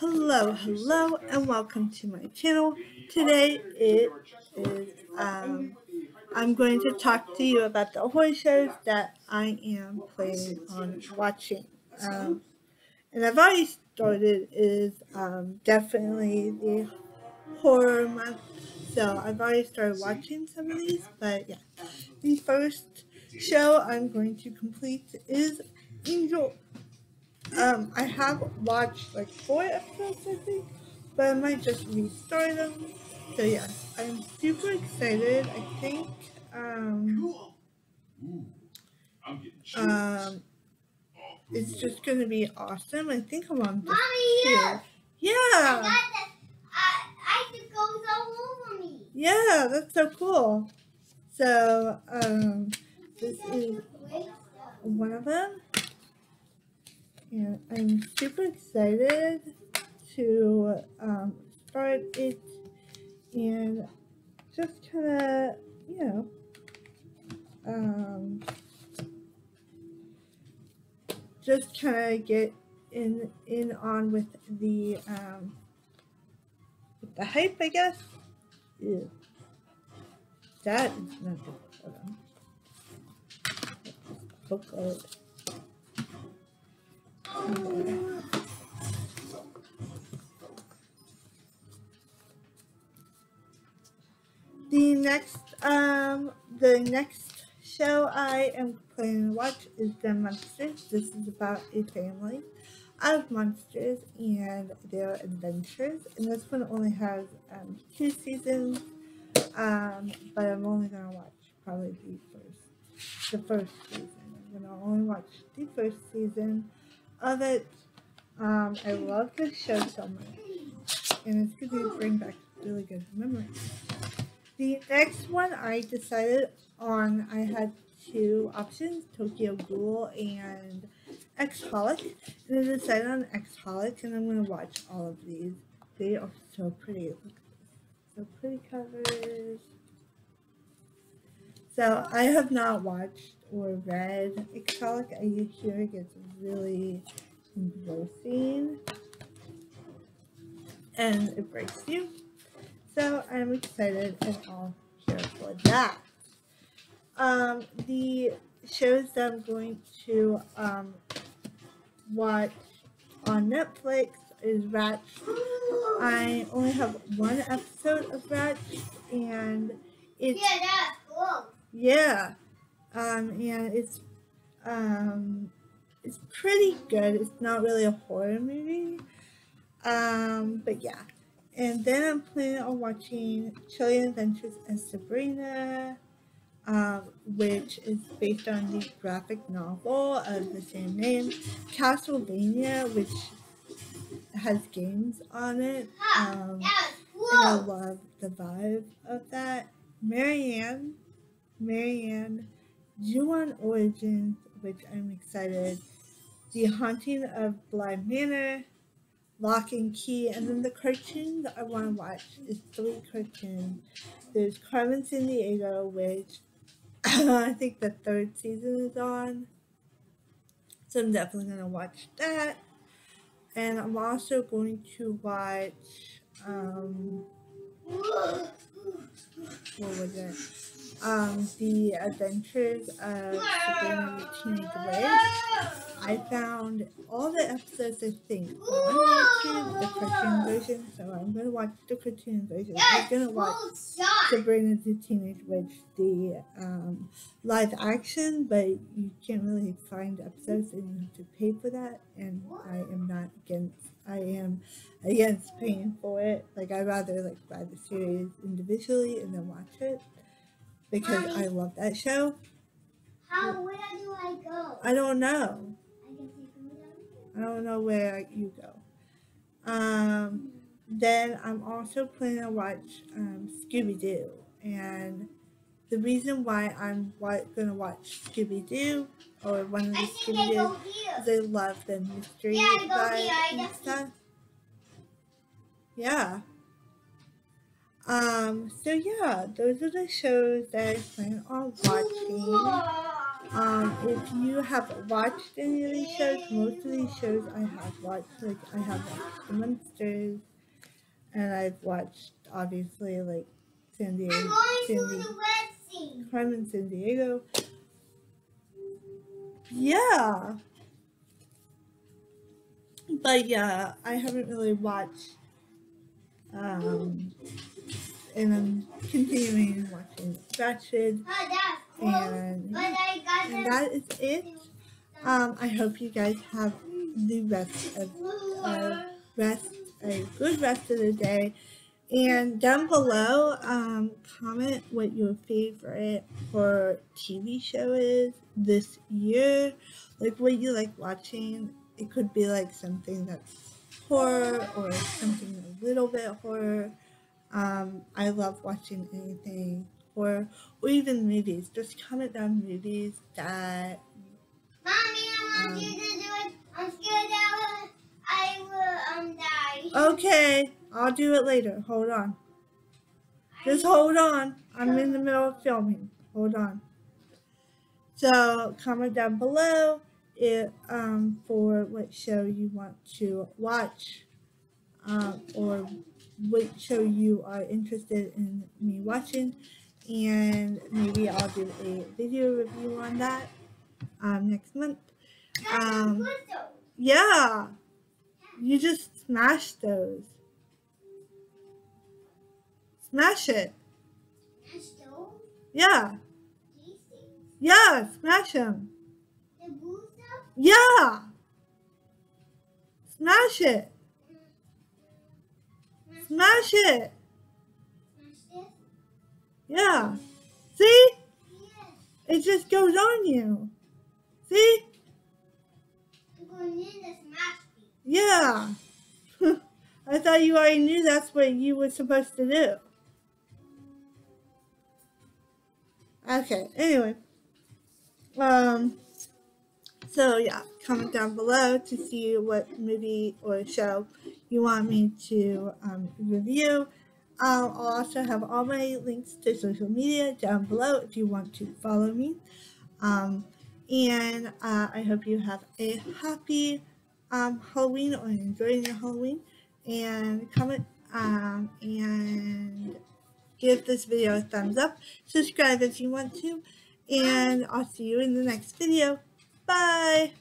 Hello, hello, and welcome to my channel. Today it is, um, I'm going to talk to you about the horror shows that I am planning on watching. Um, and I've already started, is um, definitely the horror month. So I've already started watching some of these, but yeah. The first show I'm going to complete is Angel um, I have watched like four episodes, I think, but I might just restart them. So yeah, I'm super excited. I think um, um, it's just gonna be awesome. I think I'm on. Mommy, yeah. Yeah. I got this. I, I it goes all over me. Yeah, that's so cool. So um, this is one of them and I'm super excited to um, start it and just kind of, you know, um, just kind of get in in on with the um, with the hype, I guess. Ew. That is not good. Hold on. Book the next, um, the next show I am planning to watch is The Munsters. This is about a family of monsters and their adventures. And this one only has um, two seasons, um, but I'm only gonna watch probably the first, the first season. I'm gonna only watch the first season of it. Um, I love this show so much, and it's to bring back really good memories. The next one I decided on, I had two options, Tokyo Ghoul and X-Holic, and I decided on X-Holic, and I'm going to watch all of these. They are so pretty. Look at this. So pretty covers. So I have not watched or read X-Holic. I hear it gets really engrossing and it breaks you. So I'm excited and all here for that. Um, the shows that I'm going to um, watch on Netflix is Ratched. I only have one episode of Ratched and it's yeah. Yeah, um, and it's um, it's pretty good. It's not really a horror movie, um, but yeah. And then I'm planning on watching Chilling Adventures of Sabrina, um, which is based on the graphic novel of the same name. Castlevania, which has games on it. Um, and I love the vibe of that. Marianne, Marianne, Ju-On Origins, which I'm excited. The Haunting of Bly Manor, Locke and Key, and then the cartoon that I want to watch is three cartoons. There's Carmen Sandiego, which I think the third season is on. So I'm definitely going to watch that. And I'm also going to watch, um, what was it? Um, the Adventures of Sabrina the Teenage Witch. I found all the episodes, I think, on YouTube, the cartoon version. So I'm going to watch the cartoon version. I'm going to watch Sabrina the Teenage Witch, the um, live action, but you can't really find episodes and you have to pay for that. And I am not against, I am against paying for it. Like, I'd rather like buy the series individually and then watch it because I love that show. How, where do I go? I don't know. I don't know where you go. Um, then I'm also planning to watch um, Scooby Doo, and the reason why I'm gonna watch Scooby Doo or one of the Scooby Doo is I love the mystery Yeah, I go vibe here, I and stuff. Yeah. Um. So yeah, those are the shows that I plan on watching. Um, if you have watched any of these shows, most of these shows I have watched. Like I have watched The Munsters, and I've watched obviously like Sandiego, going San to Diego, the red Sandiego. Yeah. But yeah, I haven't really watched. Um, and I'm continuing watching Ratched, and and that is it. Um, I hope you guys have the rest of uh, rest a good rest of the day. And down below, um, comment what your favorite horror TV show is this year. Like what you like watching. It could be like something that's horror or something a little bit horror. Um, I love watching anything horror or even movies. Just comment down movies that Mommy, I want you to do it. I'm scared that will, I will um die. Okay, I'll do it later. Hold on. Just hold on. I'm in the middle of filming. Hold on. So comment down below it um for what show you want to watch, um, or what show you are interested in me watching, and maybe I'll do a video review on that um next month. Um, yeah, you just smash those. Smash it. Yeah. Yeah, smash them. The blue stuff? Yeah. Smash it. Smash it. Smash this? Yeah. See? Yes. It just goes on you. See? I'm going in the smash me. Yeah. I thought you already knew that's what you were supposed to do. Okay, anyway. Um so yeah, comment down below to see what movie or show you want me to um, review. I'll also have all my links to social media down below if you want to follow me. Um, and uh, I hope you have a happy um, Halloween or enjoying your Halloween. And comment um, and give this video a thumbs up. Subscribe if you want to. And I'll see you in the next video. Bye.